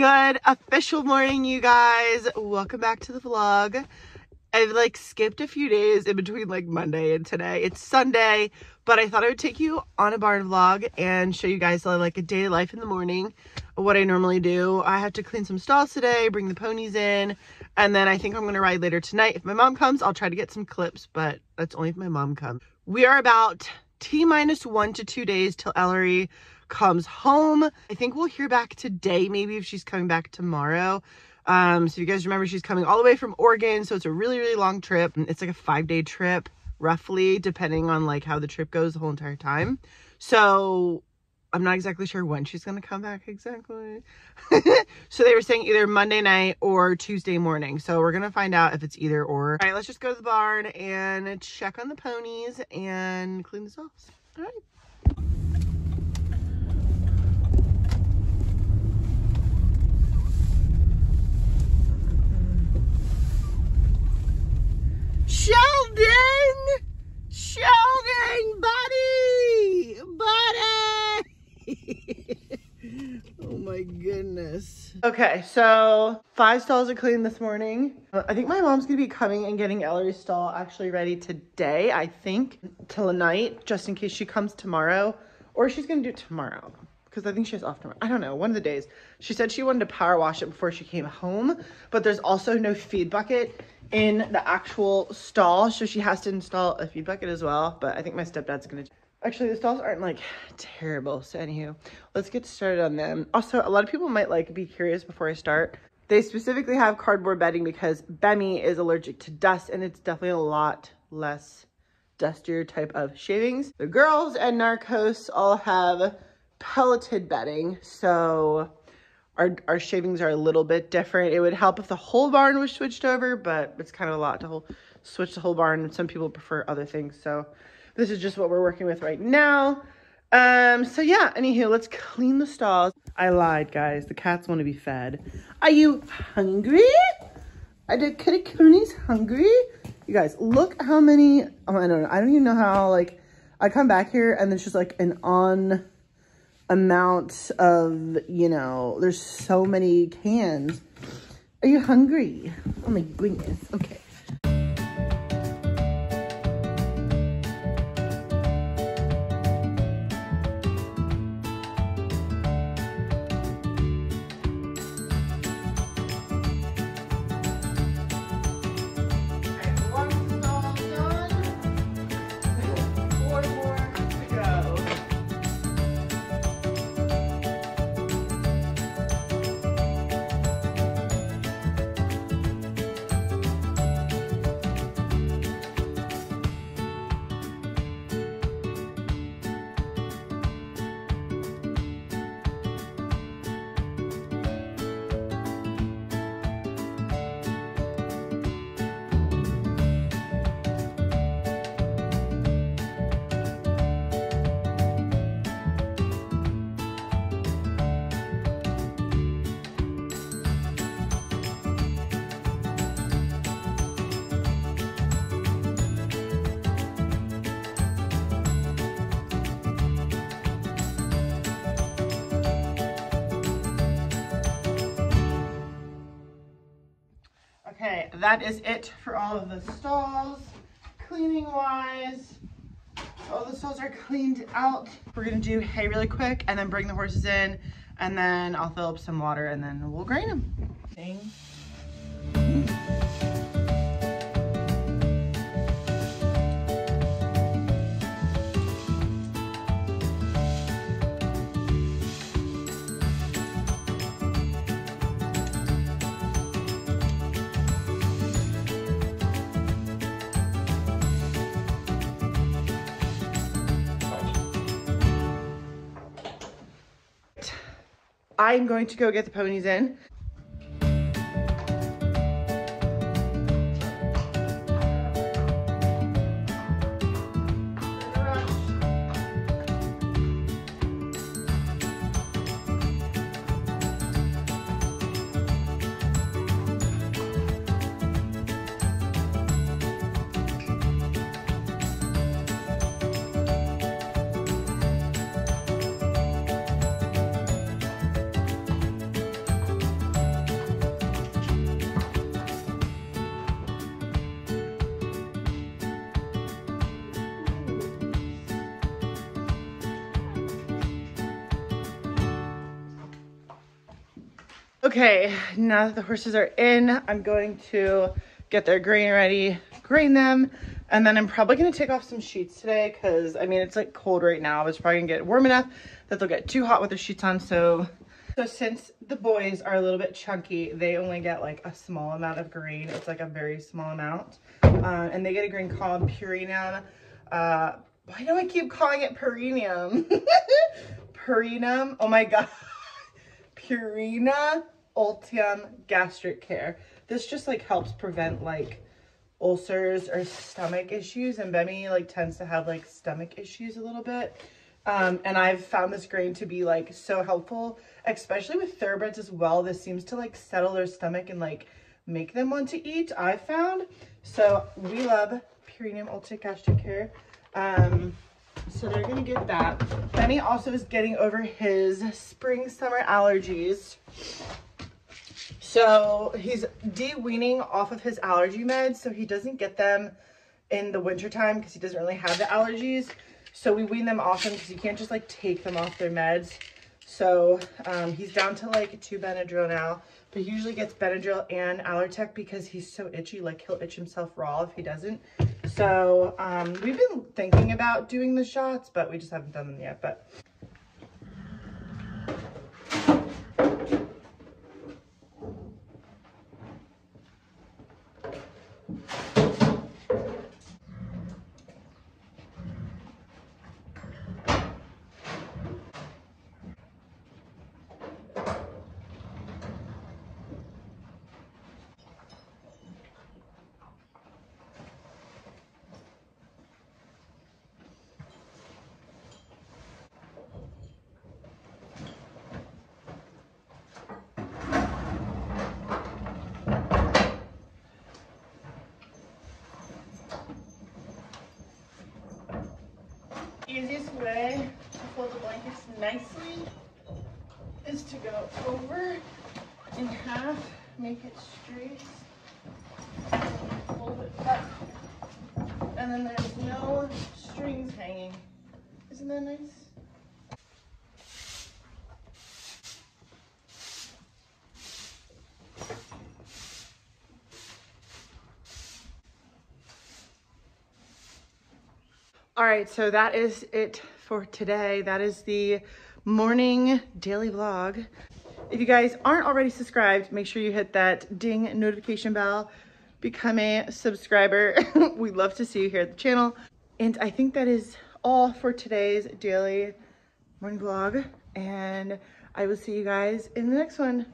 Good official morning, you guys. Welcome back to the vlog. I've like skipped a few days in between like Monday and today. It's Sunday, but I thought I would take you on a barn vlog and show you guys uh, like a day life in the morning, what I normally do. I have to clean some stalls today, bring the ponies in, and then I think I'm gonna ride later tonight. If my mom comes, I'll try to get some clips, but that's only if my mom comes. We are about T minus one to two days till Ellery comes home. I think we'll hear back today, maybe if she's coming back tomorrow. Um, so you guys remember, she's coming all the way from Oregon. So it's a really, really long trip. It's like a five day trip, roughly, depending on like how the trip goes the whole entire time. So I'm not exactly sure when she's going to come back exactly. so they were saying either Monday night or Tuesday morning. So we're going to find out if it's either or. All right, let's just go to the barn and check on the ponies and clean the stalls. All right. My goodness. Okay, so five stalls are clean this morning. I think my mom's gonna be coming and getting Ellery's stall actually ready today, I think, till night, just in case she comes tomorrow. Or she's gonna do it tomorrow because I think she has off tomorrow. I don't know, one of the days. She said she wanted to power wash it before she came home, but there's also no feed bucket in the actual stall. So she has to install a feed bucket as well. But I think my stepdad's gonna Actually, the stalls aren't like terrible. So anywho, let's get started on them. Also, a lot of people might like be curious before I start. They specifically have cardboard bedding because Bemmy is allergic to dust and it's definitely a lot less dustier type of shavings. The girls and Narcos all have pelleted bedding. So our, our shavings are a little bit different. It would help if the whole barn was switched over, but it's kind of a lot to whole, switch the whole barn. Some people prefer other things. So this is just what we're working with right now. Um, so yeah, anywho, let's clean the stalls. I lied, guys. The cats want to be fed. Are you hungry? Are the kitty coonies hungry? You guys, look how many, oh, I don't know. I don't even know how, like, I come back here and there's just like an on amount of, you know, there's so many cans. Are you hungry? Oh my goodness. Okay. Okay, that is it for all of the stalls. Cleaning wise, all the stalls are cleaned out. We're gonna do hay really quick and then bring the horses in and then I'll fill up some water and then we'll grain them. I'm going to go get the ponies in. Okay, now that the horses are in, I'm going to get their grain ready, grain them, and then I'm probably gonna take off some sheets today because I mean, it's like cold right now. It's probably gonna get warm enough that they'll get too hot with their sheets on. So, so since the boys are a little bit chunky, they only get like a small amount of grain. It's like a very small amount. Uh, and they get a grain called Purinum. Uh, why do I keep calling it Purinum? Purinum, oh my God. Purina Ultium Gastric Care. This just like helps prevent like ulcers or stomach issues and Bemi like tends to have like stomach issues a little bit. Um, and I've found this grain to be like so helpful, especially with thoroughbreds as well. This seems to like settle their stomach and like make them want to eat, I've found. So we love Purina Ultium Gastric Care. Um, so they're gonna get that. Benny also is getting over his spring summer allergies. So he's de-weaning off of his allergy meds so he doesn't get them in the wintertime because he doesn't really have the allergies. So we wean them off him because you can't just like take them off their meds. So um, he's down to like two Benadryl now, but he usually gets Benadryl and Allertech because he's so itchy, like he'll itch himself raw if he doesn't. So um, we've been thinking about doing the shots, but we just haven't done them yet. But easiest way to fold the blankets nicely is to go over in half, make it straight, fold it up, and then there's no strings hanging. Isn't that nice? All right, so that is it for today. That is the morning daily vlog. If you guys aren't already subscribed, make sure you hit that ding notification bell, become a subscriber. We'd love to see you here at the channel. And I think that is all for today's daily morning vlog. And I will see you guys in the next one.